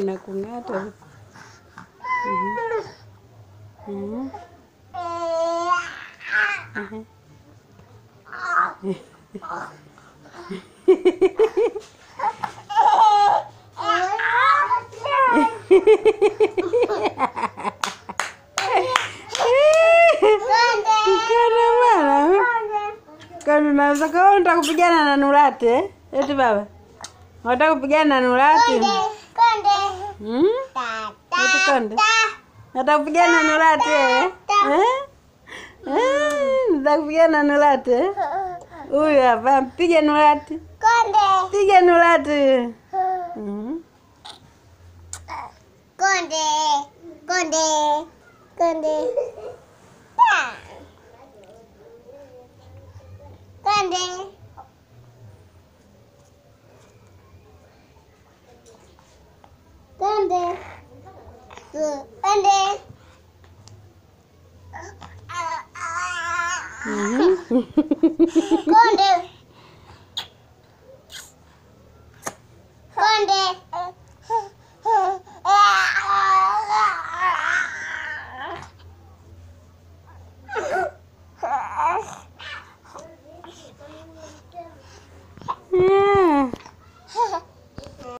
na kung'ata. Unaweza kama unataka kupigana na Nurati eh? Eti baba. Unataka kupigana na Nurati? Hmm? Eti konde. Unataka kupigana na Nurati eh? Eh? mpige Unataka kupigana na Konde. Konde. Konde. Hapa mpige Nurati. Piga Nurati. Mhm. Mhm. Konde. Konde.